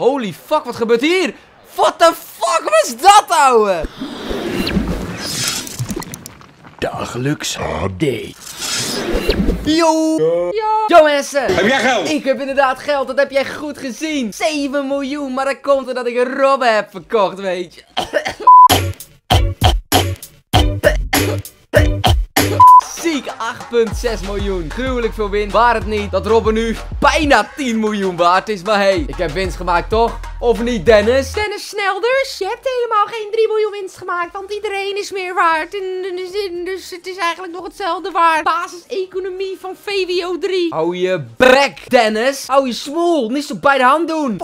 Holy fuck, wat gebeurt hier? What the fuck, wat is dat, ouwe? Dagelijks update. Yo! Yo mensen! Heb jij geld? Ik heb inderdaad geld, dat heb jij goed gezien. 7 miljoen, maar dat komt omdat ik een robben heb verkocht, weet je. 8,6 miljoen. Gruwelijk veel winst. Waar het niet dat Robben nu bijna 10 miljoen waard is. Maar hey, ik heb winst gemaakt toch? Of niet, Dennis? Dennis Snelders, je hebt helemaal geen 3 miljoen winst gemaakt, want iedereen is meer waard. En, en- en- dus het is eigenlijk nog hetzelfde waard. Basis-economie van VWO 3. Hou je bek, Dennis. Hou je smoel. Niet zo bij de hand doen.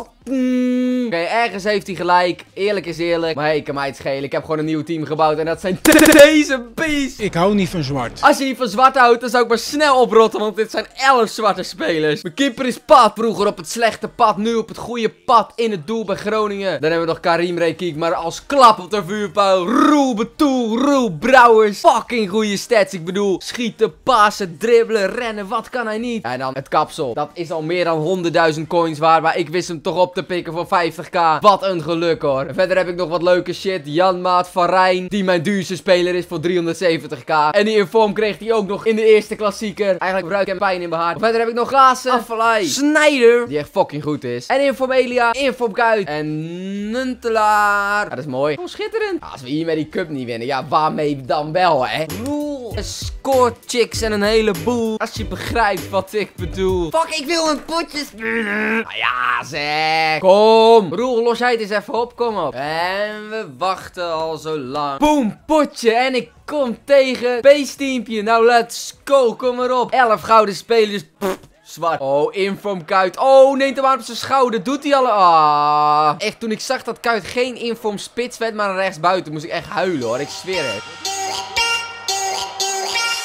Oké, ergens heeft hij gelijk. Eerlijk is eerlijk. Maar hey, kan mij het schelen. Ik heb gewoon een nieuw team gebouwd. En dat zijn deze beests. Ik hou niet van zwart. Als je niet van zwart houdt, dan zou ik maar snel oprotten. Want dit zijn 11 zwarte spelers. Mijn keeper is pad. Vroeger op het slechte pad. Nu op het goede pad. In het doel bij Groningen. Dan hebben we nog Karim Rekiek. Maar als klap op de vuurpijl. Roel Betoel. Roel Brouwers. Fucking goede stats. Ik bedoel, schieten, passen, dribbelen, rennen. Wat kan hij niet? En dan het kapsel. Dat is al meer dan 100.000 coins waard. Maar ik wist hem toch op te pikken voor 50k. Wat een geluk hoor. En verder heb ik nog wat leuke shit. Janmaat van Rijn. Die mijn duurste speler is voor 370k. En die in vorm kreeg hij ook nog in de eerste klassieker. Eigenlijk ruik ik hem pijn in mijn hart. Verder heb ik nog Klaassen. Afvalai. Snijder. Die echt fucking goed is. En Inform Elia. Inform Kuit. En Nuntelaar. Ja, dat is mooi. Gewoon schitterend. Als we hier met die cup niet winnen. Ja, waarmee dan wel, hè? Roel. Scoort chicks en een heleboel. Als je begrijpt wat ik bedoel. Fuck, ik wil een potje spelen. Ah ja, zeg. Kom. Roel, los jij het eens even op. Kom op. En we wachten al zo lang. Boom, potje. En ik kom tegen. Base teampje. Nou, let's go. Kom maar op. 11 gouden spelers. Pff. Zwart. Oh, inform Kuit. Oh, neemt hem aan op zijn schouder. Doet hij alle... Ah. Echt, toen ik zag dat Kuit geen inform spits werd, maar een rechtsbuiten, moest ik echt huilen hoor. Ik zweer het.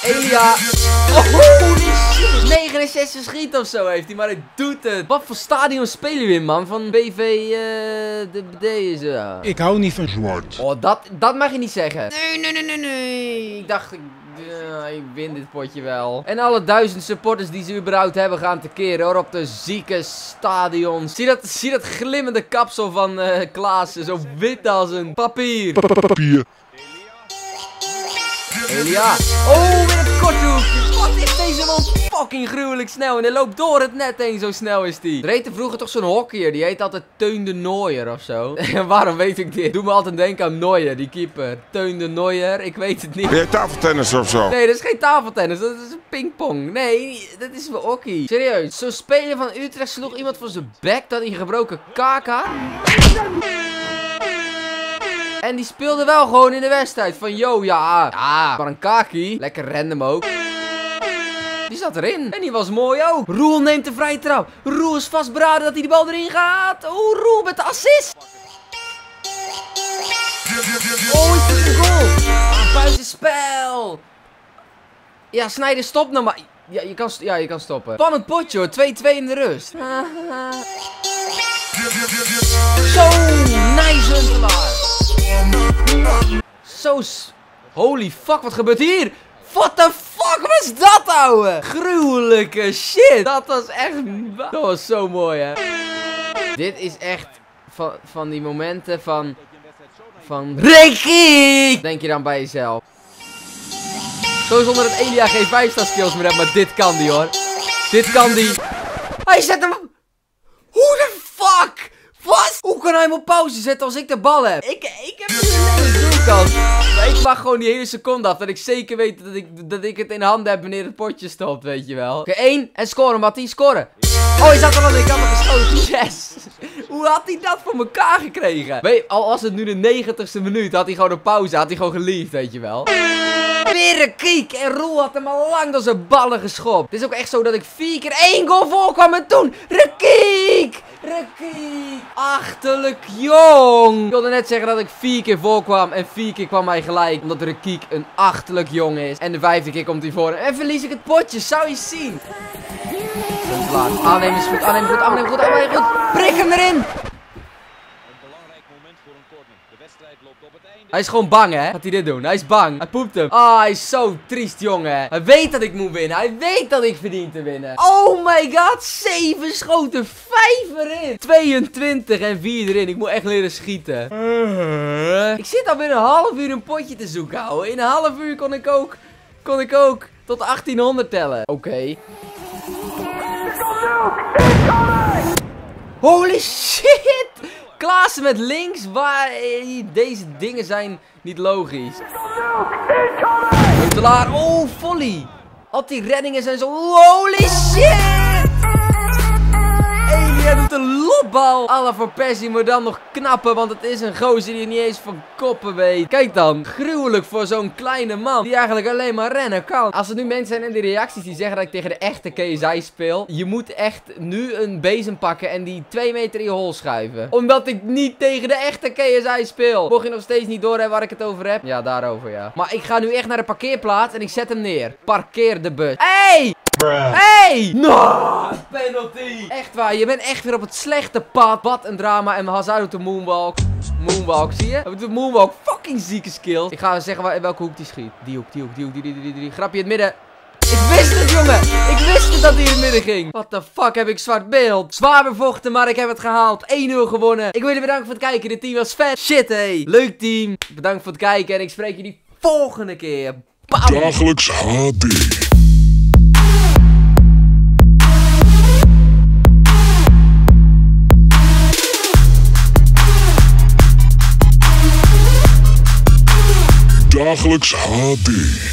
Elia. Oh, die shit. 69 schiet of zo heeft hij, maar hij doet het. Wat voor stadion spelen we in, man? Van BV, eh, de deze. Ik hou niet van zwart. Oh, dat, dat mag je niet zeggen. Nee, nee, nee, nee, nee. Ik dacht, ik, ja, ik win dit potje wel. En alle duizend supporters die ze überhaupt hebben gaan tekeer hoor. Op de zieke stadion. Zie dat, zie dat glimmende kapsel van eh Klaassen. Zo wit als een papier. Papier. Elia. Oh, weer een hoekje. Wat is deze man fucking gruwelijk snel. En hij loopt door het net heen, zo snel is die. Er heette vroeger toch zo'n hockeyer. Die heet altijd Teun de Nooier of zo. En waarom weet ik dit? Doe me altijd denken aan Nooier, die keeper. Teun de Nooier, ik weet het niet. Ben je tafeltennis of zo? Nee, dat is geen tafeltennis, dat is een pingpong. Nee, dat is voor hockey. Serieus, zo'n speler van Utrecht sloeg iemand van zijn bek dat hij een gebroken kaak had. En die speelde wel gewoon in de wedstrijd. Van, yo, ja, ja, kaki. Lekker random ook. Die zat erin. En die was mooi ook. Roel neemt de vrije trap. Roel is vastberaden dat hij die bal erin gaat. Oh, Roel met de assist. Oh, is dit een goal? Buitenspel. Ja, Snijder, stop nou maar. Ja, je kan, ja, je kan stoppen. Spannend potje hoor. 2-2 in de rust. Zo, Holy fuck, wat gebeurt hier? What the fuck was dat, ouwe? Gruwelijke shit. Dat was echt... Dat was zo mooi, hè. Dit is echt van, van die momenten van... Van... Ricky! Denk je dan bij jezelf. Zo zonder dat Elia geen 5 star skills meer heeft, maar dit kan die hoor. Dit kan die. Hij zet hem. Hoe de fuck? Wat? Hoe kan hij hem op pauze zetten als ik de bal heb? Ik, ik heb nu een lege doelkant. Maar ik mag gewoon die hele seconde af. Dat ik zeker weet dat ik, dat ik het in handen heb wanneer het potje stopt, weet je wel. Oké, één. En scoren, Mattie, scoren. Oh, hij zat er al in. Ik had hem geschoten. Yes. Hoe had hij dat voor elkaar gekregen? Weet, al was het nu de negentigste minuut, had hij gewoon een pauze. Had hij gewoon geliefd, weet je wel. Weer een kiek. En Roel had hem al lang door zijn ballen geschopt. Het is ook echt zo dat ik vier keer één goal voorkwam en toen... Rekiek! Rekiek! Achterlijk jong! Ik wilde net zeggen dat ik vier keer voorkwam en vier keer kwam hij gelijk. Omdat Rekiek een achterlijk jong is. En de vijfde keer komt hij voor. En verlies ik het potje. Zou je zien? Aannemen is goed. Aannemen goed. Aannemen goed. Aannemen goed. Prik hem erin! Een belangrijk moment voor een corner. De wedstrijd Hij is gewoon bang, hè? Gaat hij dit doen? Hij is bang. Hij poept hem. Ah, hij is zo triest, jongen. Hij weet dat ik moet winnen. Hij weet dat ik verdien te winnen. Oh my god. 7 schoten. 5 erin. 22 en 4 erin. Ik moet echt leren schieten. Ik zit al binnen een half uur een potje te zoeken, ouwe. In een half uur kon ik ook... Kon ik ook tot 1800 tellen. Oké. Holy shit! Klaassen met links, waar deze dingen zijn niet logisch. Oh volley! Al die reddingen zijn zo, holy shit! Elia doet een lopbal. Alla voor Persie, maar dan nog knappen, want het is een gozer die niet eens van koppen weet. Kijk dan, gruwelijk voor zo'n kleine man, die eigenlijk alleen maar rennen kan. Als er nu mensen zijn in de reacties die zeggen dat ik tegen de echte KSI speel, je moet echt nu een bezem pakken en die twee meter in je hol schuiven. Omdat ik niet tegen de echte KSI speel. Mocht je nog steeds niet doorhebben waar ik het over heb? Ja, daarover ja. Maar ik ga nu echt naar de parkeerplaats en ik zet hem neer. Parkeer de bus. Hey! Hey! No! Penalty! Echt waar, je bent echt weer op het slechte pad. Wat een drama. En Hazard doet de moonwalk. Moonwalk, zie je? Hij doet de moonwalk. Fucking zieke skills. Ik ga zeggen waar, in welke hoek die schiet. Die hoek, die hoek, die hoek, die, die, die, die, die. Grapje in het midden. Ik wist het, jongen! Ik wist het dat hij in het midden ging. What the fuck, heb ik zwart beeld. Zwaar bevochten, maar ik heb het gehaald. 1-0 gewonnen. Ik wil jullie bedanken voor het kijken. Dit team was vet. Shit, hé. Leuk team. Bedankt voor het kijken. En ik spreek jullie volgende keer. Bam! Dagelijks HD. Dagelijks HD.